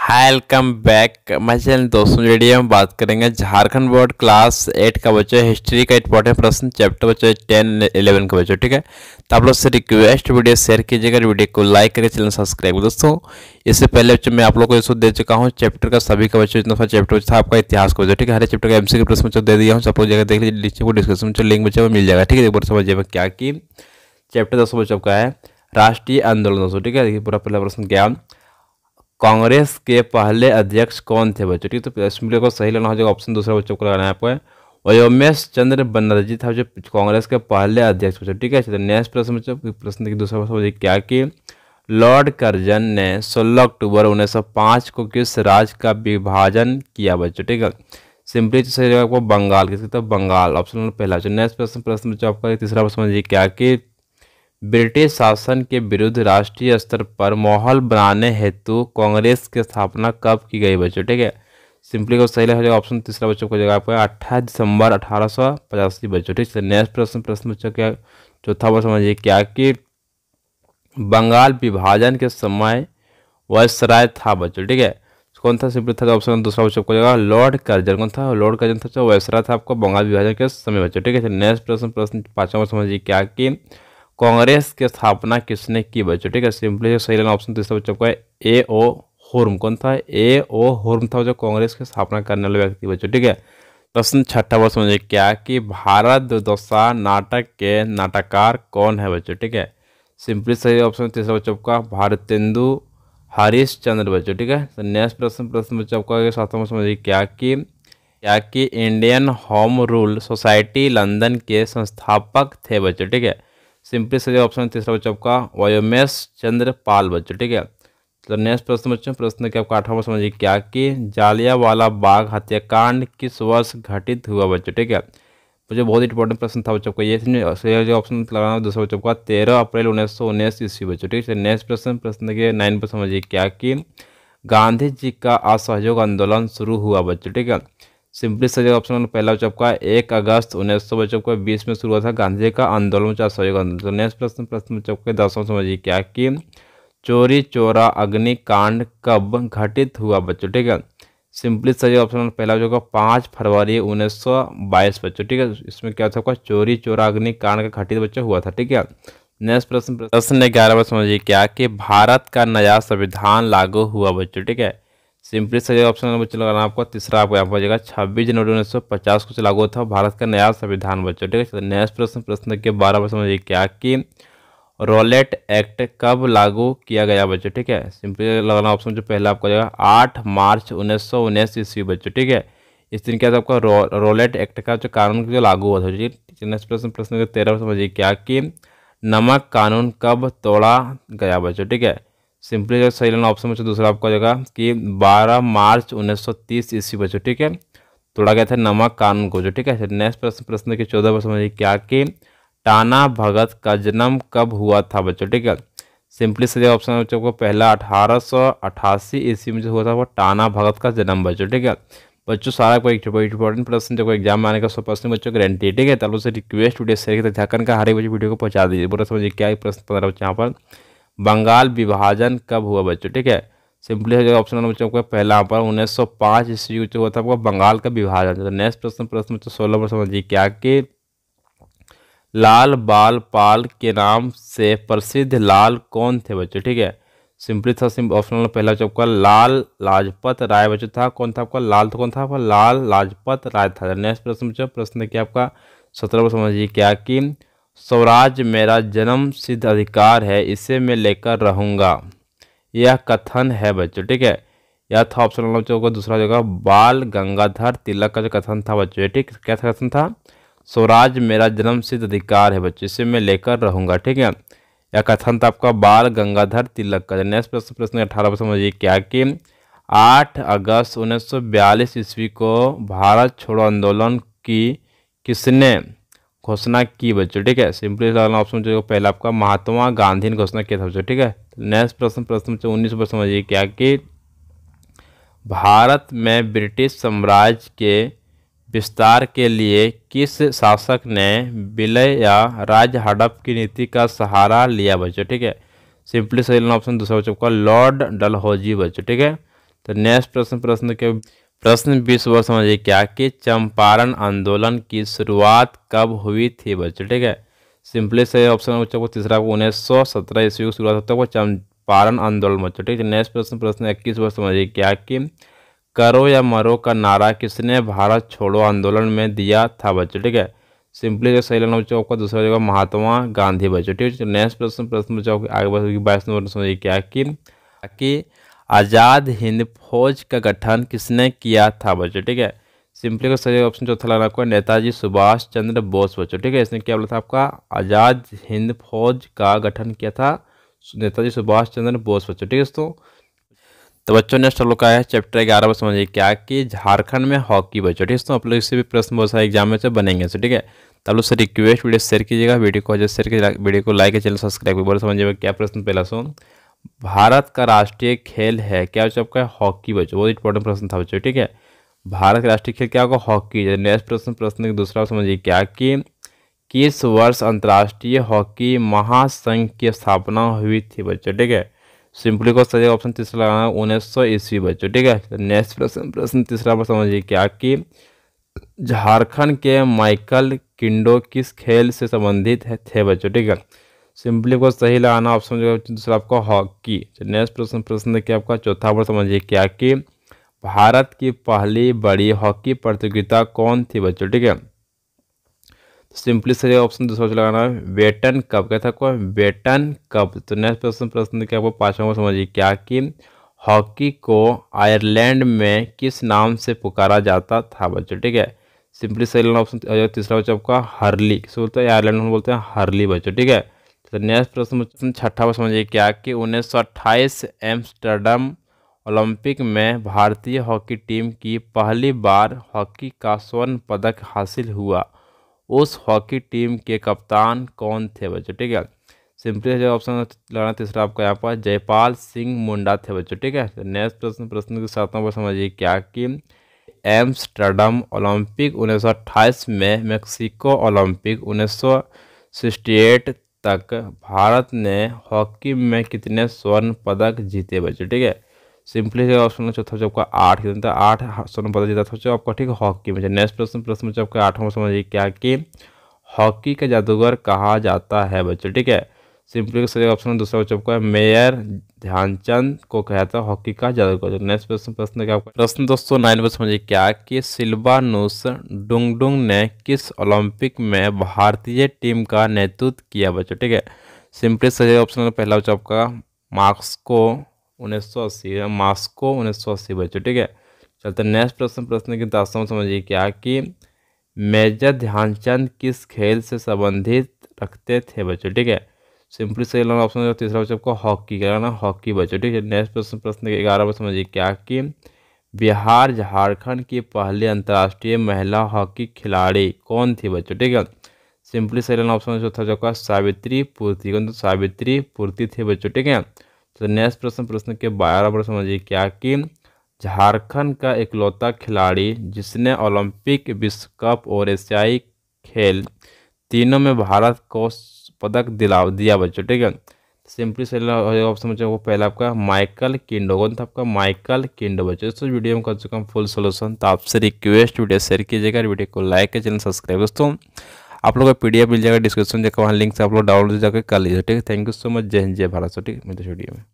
Welcome back मैं channel दोस्तों video में बात करेंगे झारखंड बोर्ड क्लास एट का बच्चों हिस्ट्री का इंपॉर्टेंट प्रश्न चैप्टर बच्चों टेन इलेवन का बच्चों, ठीक है? तो आप लोग से रिक्वेस्ट वीडियो शेयर कीजिएगा वीडियो को लाइक करके चैनल सब्सक्राइब दोस्तों। इससे पहले बच्चों, मैं आप लोग को इसको दे चुका हूँ चैप्टर का सभी का बच्चों इतना चैप्टर था, आपका इतिहास का बच्चों, ठीक है? हर चैप्टर का एमसी के प्रश्न बच्चों दे दिया हूँ सब लोग जगह देख लीजिए, नीचे को डिस्क्रिप्शन में लिंक बच्चों मिल जाएगा, ठीक है? एक बार समझिए क्या कि चैप्टर दोस्तों बच्चों का है, राष्ट्रीय आंदोलन दोस्तों, ठीक है? देखिए, पूरा पहला प्रश्न क्या? कांग्रेस के पहले अध्यक्ष कौन थे बच्चों? ठीक तो इसमें को सही लेना हो जाएगा ऑप्शन दूसरा बच्चों को लगाना है आपको। वयोमेश चंद्र बनर्जी था जो कांग्रेस के पहले अध्यक्ष बच्चों, ठीक है? नेक्स्ट प्रश्न बच्चों प्रश्न की दूसरा प्रश्न क्या कि लॉर्ड कर्जन ने 16 अक्टूबर 1905 को किस राज्य का विभाजन किया बच्चों, ठीक है? सिंपली तो सही आपको बंगाल, किसकी? तो बंगाल ऑप्शन नंबर पहला नेक्स्ट प्रश्न प्रश्न बच्चों आपका, तीसरा प्रश्न समझिए क्या कि ब्रिटिश शासन के विरुद्ध राष्ट्रीय स्तर पर माहौल बनाने हेतु कांग्रेस की स्थापना कब की गई बच्चों? ठीक है। सिंपली सही हो जाएगा ऑप्शन तीसरा बच्चों को जगह आपका अट्ठाईस दिसंबर अठारह सौ पचासी बच्चों, ठीक है। नेक्स्ट प्रश्न प्रश्न बच्चों क्या चौथा वर्ष समझिए क्या कि बंगाल विभाजन के समय वायसराय था बच्चों, ठीक है। कौन था? सिंपली था ऑप्शन दूसरा बच्चों को जगह लॉर्ड कर्जन। कौन था? लॉर्ड कर्जन था वयसराय था आपको बंगाल विभाजन के समय बच्चों, ठीक है। नेक्स्ट प्रश्न प्रश्न पांचवा समझिए क्या कि कांग्रेस की स्थापना किसने की बच्चों? ठीक है, सिंपली सही लेना ऑप्शन तीसरा बच्चों को ए ओ होर्म कौन था? ए ओ होर्म था जो कांग्रेस की स्थापना करने वाले व्यक्ति बच्चों, ठीक है? प्रश्न छठा वर्ष समझिए क्या कि भारत दुर्दशा नाटक के नाटककार कौन है बच्चों, ठीक है? सिंपली सही ऑप्शन तीसरा बच्चों का भारतेंदु हरीश चंद्र बच्चों, ठीक है? तो नेक्स्ट प्रश्न प्रश्न बच्चों का सातवां समझिए क्या कि क्या कि Indian home rule society London के संस्थापक थे बच्चों, ठीक है? सिंपली सही ऑप्शन तीसरा बच्चों आपका, वायोमेश चंद्र पाल बच्चों, ठीक है? तो नेक्स्ट प्रश्न बच्चों, प्रश्न के आपका आठवां समझिए क्या कि जालिया वाला बाग हत्याकांड किस वर्ष घटित हुआ बच्चों, ठीक है? मुझे बहुत इंपॉर्टेंट प्रश्न था बच्चों को ये सही ऑप्शन लगाना, दूसरा बच्चों का तेरह अप्रैल उन्नीस सौ उन्नीस ईस्वी बच्चों, ठीक है? नेक्स्ट प्रश्न प्रश्न के नाइन पर समझिए क्या कि गांधी जी का असहयोग आंदोलन शुरू हुआ बच्चों, ठीक है? सिंपली सही ऑप्शन पहला बच्चा आपका एक अगस्त उन्नीस सौ बच्चों को बीस में शुरू हुआ था गांधी का आंदोलन, चार सहयोग आंदोलन। तो नेक्स्ट प्रश्न प्रश्न बच्चों को दसवां समझिए क्या कि चोरी, चोरा अग्निकांड कब घटित हुआ बच्चों, ठीक है? सिंपली सही ऑप्शन पहला बच्चों का पाँच फरवरी उन्नीस सौ बाईस बच्चों, ठीक है? इसमें क्या था चोरी, चोरा अग्निकांड का घटित बच्चा हुआ था, ठीक है? नेक्स्ट प्रश्न प्रश्न ग्यारह समझिए क्या कि भारत का नया संविधान लागू हुआ बच्चों, ठीक है? सिंपली सही ऑप्शन नंबर लगाना आपको तीसरा आपको यहाँ पर जाएगा छब्बीस जनवरी उन्नीस सौ पचास को लागू था भारत का नया संविधान बच्चों ठीक है? नेक्स्ट प्रश्न प्रश्न के बारह पर समझिए क्या कि रोलेट एक्ट कब लागू किया गया बच्चों ठीक है? सिंपली लगाना ऑप्शन जो पहला आपको जाएगा आठ मार्च उन्नीस सौ उन्नीस ईस्वी बच्चों ठीक है? इस दिन क्या था आपका रो, रोलेट एक्ट का जो कानून जो लागू हुआ था ठीक है? नेक्स्ट प्रश्न प्रश्न तेरह समझिए क्या कि नमक कानून कब तोड़ा गया बच्चों ठीक है? सिंपली जो सही लेना ऑप्शन में दूसरा आपको आ जाएगा कि 12 मार्च 1930 ईस्वी बच्चों ठीक है? तोड़ा गया था नमक कानून को जो, ठीक है? नेक्स्ट प्रश्न प्रश्न के चौदह पर समझिए क्या कि टाना भगत का जन्म कब हुआ था बच्चों, ठीक है? सिंपली सही ऑप्शन बच्चों को पहला अठारह सौ अठासी ईस्वी में जो हुआ था वो टाना भगत का जन्म बच्चों, ठीक है? बच्चों, सारा कोई इंपॉर्टेंट प्रश्न, जब एग्ज़ाम में आने का सौ परसेंट बच्चों गारंटी ठीक है? तब से रिक्वेस्ट वीडियो शेयर झारखंड का हर एक बच्चे वीडियो को पहुँचा दीजिए। बोला समझिए क्या प्रश्न पंद्रह बच्चे यहाँ पर। बंगाल विभाजन कब हुआ बच्चों? ठीक है? सिंपली हो जाएगा ऑप्शन नंबर बच्चों को पहला यहाँ पर उन्नीस सौ पाँच ईस्वी जो हुआ था आपको बंगाल का विभाजन तो नेक्स्ट प्रश्न प्रश्न बच्चों सोलह पर समझिए क्या कि लाल बाल पाल के नाम से प्रसिद्ध लाल कौन थे बच्चों? ठीक है? सिंपली था सिंपल ऑप्शन नंबर पहला बच्चों का लाल लाजपत राय बच्चों था। कौन था आपका? लाल तो कौन था आपका? लाल लाजपत राय था। नेक्स्ट प्रश्न बच्चों, प्रश्न क्या आपका सत्रह पर समझिए क्या कि स्वराज मेरा जन्म सिद्ध अधिकार है, इसे मैं लेकर रहूँगा। यह कथन है बच्चों, ठीक है? यह था ऑप्शन नंबर को दूसरा जगह बाल गंगाधर तिलक का जो कथन था बच्चों ठीक? क्या था कथन था? स्वराज मेरा जन्म सिद्ध अधिकार है बच्चों, इसे मैं लेकर रहूँगा, ठीक है? यह कथन था आपका, बाल गंगाधर तिलक का। नेक्स्ट प्रश्न प्रश्न अठारह समझिए क्या कि आठ अगस्त उन्नीस सौ बयालीस ईस्वी को भारत छोड़ो आंदोलन की किसने घोषणा की बच्चों, ठीक है? सिंपली लगाना ऑप्शन जो पहला आपका महात्मा गांधी ने घोषणा किया था बच्चों, ठीक है? नेक्स्ट प्रश्न प्रश्न बच्चों, उन्नीस पर समझिए क्या कि भारत में ब्रिटिश साम्राज्य के विस्तार के लिए किस शासक ने विलय या राज्य हड़प की नीति का सहारा लिया बच्चों, ठीक है? सिंपली सही ऑप्शन दूसरा बच्चों का लॉर्ड डलहौजी बच्चों, ठीक है? तो नेक्स्ट प्रश्न प्रश्न के प्रश्न बीस वर्ष समझिए क्या कि चंपारण आंदोलन की शुरुआत कब हुई थी? बच्चों, ठीक है? सिंपली से ऑप्शन बच्चों को तीसरा उन्नीस सौ सत्रह ईस्वी की शुरुआत होता है चंपारण आंदोलन बच्चों, ठीक है? नेक्स्ट प्रश्न प्रश्न इक्कीस वर्ष समझिए क्या कि करो या मरो का नारा किसने भारत छोड़ो आंदोलन में दिया था बच्चों, ठीक है? सिंपली जो सही लेना बच्चों दूसरा जगह महात्मा गांधी बच्चों, ठीक है? नेक्स्ट प्रश्न प्रश्न बच्चों आगे बढ़, बाईस नंबर समझिए क्या कि कि आज़ाद हिंद फौज का गठन किसने किया था बच्चों, ठीक है? सिंपली का सही ऑप्शन चौथा लगाना आपको नेताजी सुभाष चंद्र बोस बच्चों, ठीक है? इसने क्या बोला था आपका? आज़ाद हिंद फौज का गठन किया था नेताजी सुभाष चंद्र बोस बच्चों, ठीक है दोस्तों? तो बच्चों नेक्स्ट लोग का है चैप्टर ग्यारह में समझिए क्या कि झारखंड में हॉकी बच्चों, ठीक है तो आप लोग इससे भी प्रश्न बहुत सारे एग्ज़ाम में से बनेंगे ठीक है? तो आप लोग से रिक्वेस्ट वीडियो शेयर कीजिएगा वीडियो को शेयर कीजिएगा वीडियो को लाइक चैनल सब्सक्राइब बोलो समझिएगा क्या प्रश्न पहला सो भारत का राष्ट्रीय खेल है। क्या बच्चों आपका हॉकी बच्चों? बहुत इंपॉर्टेंट प्रश्न था बच्चों, ठीक है? भारत का राष्ट्रीय खेल क्या होगा? हॉकी। नेक्स्ट प्रश्न प्रश्न दूसरा समझिए क्या कि किस वर्ष अंतर्राष्ट्रीय हॉकी महासंघ की स्थापना हुई थी बच्चों, ठीक है? सिंपली को सही ऑप्शन तीसरा लगाना है, उन्नीस सौ ईस्वी बच्चों, ठीक है? नेक्स्ट प्रश्न प्रश्न तीसरा पर समझिए क्या कि झारखंड के माइकल किंडो किस खेल से संबंधित है, थे बच्चों, ठीक है? सिंपली को सही लगाना ऑप्शन जो दूसरा आपका हॉकी। नेक्स्ट प्रश्न प्रश्न देखिए आपका, चौथा पर समझिए क्या कि भारत की पहली बड़ी हॉकी प्रतियोगिता कौन थी बच्चों, ठीक है? सिंपली सही ऑप्शन दूसरा लगाना है वेटन कप क्या था कोई वेटन कप तो नेक्स्ट प्रश्न प्रश्न क्या आपको पाँचवा को समझिए क्या कि हॉकी को आयरलैंड में किस नाम से पुकारा जाता था बच्चों, ठीक है? सिंपली सही ऑप्शन तीसरा बच्चा आपका हरली। किस बोलते हैं? आयरलैंड में बोलते हैं हरली बच्चों, ठीक है? तो नेक्स्ट प्रश्न छठा को समझिए क्या कि उन्नीस सौ अट्ठाईस एम्स्टर्डम ओलंपिक में भारतीय हॉकी टीम की पहली बार हॉकी का स्वर्ण पदक हासिल हुआ। उस हॉकी टीम के कप्तान कौन थे बच्चों? ठीक है। सिंपली जो ऑप्शन लगाना तीसरा आपका यहाँ पर, जयपाल सिंह मुंडा थे बच्चों, ठीक है। तो नेक्स्ट प्रश्न प्रश्न के साथ पर समझिए क्या कि एम्स्टर्डम ओलंपिक उन्नीस सौ अट्ठाईस में मेक्सिको ओलंपिक उन्नीस तक भारत ने हॉकी में कितने स्वर्ण पदक जीते बच्चे, ठीक है? सिंपली से ऑप्शन चौथा जो आपका आठ कितना आठ स्वर्ण पदक जीता था आपका, ठीक है? हॉकी में। नेक्स्ट प्रश्न प्रश्न में आपका आठवां समझिए क्या कि हॉकी का जादूगर कहा जाता है बच्चों, ठीक है? सिंपली सही ऑप्शन दूसरा बच्चों का मेयर ध्यानचंद को कहता है हॉकी का जादूगर नेक्स्ट प्रश्न प्रश्न क्या प्रश्न दोस्तों नाइन पर समझिए क्या, कि सिल्वानुस डुंगडुंग ने किस ओलंपिक में भारतीय टीम का नेतृत्व किया बच्चों, ठीक है? सिंपली सही ऑप्शन पहला बच्चा आपका मार्क्स को उन्नीस सौ अस्सी मास्को उन्नीस सौ अस्सी बच्चों, ठीक है? चलते नेक्स्ट प्रश्न प्रश्न की दास्तान समझिए क्या, कि मेजर ध्यानचंद किस खेल से संबंधित रखते थे बच्चों, ठीक है? सिंपली सही लेना ऑप्शन तीसरा बच्चों को हॉकी कराना हॉकी बच्चों, ठीक है? नेक्स्ट प्रश्न प्रश्न ग्यारह पर समझिए क्या कि बिहार झारखंड की पहली अंतर्राष्ट्रीय महिला हॉकी खिलाड़ी कौन थी बच्चों, ठीक है? सिंपली सही लेना ऑप्शन जो था जो सावित्री पूर्ति, कौन तो सावित्री पूर्ति थी बच्चों, ठीक है? तो नेक्स्ट प्रश्न प्रश्न के बारह पर समझिए क्या कि झारखंड का इकलौता खिलाड़ी जिसने ओलंपिक विश्व कप और एशियाई खेल तीनों में भारत को पदक दिला दिया बच्चों, ठीक है? सिंपली से ऑप्शन बच्चों को पहला आपका माइकल किंडो कौन था आपका? माइकल किंडो बच्चों। दोस्तों वीडियो में कर चुका हूँ फुल सोल्यूशन तो आपसे रिक्वेस्ट वीडियो शेयर कीजिएगा वीडियो को लाइक चैनल सब्सक्राइब दोस्तों, आप लोग का पीडीएफ मिल जाएगा डिस्क्रिप्शन जगह वहाँ लिंक से आप लोग डाउनलोड जाकर कर लीजिए, ठीक है? थैंक यू सो मच जय हिंद, जय भारत। सो, ठीक मिलते वीडियो में।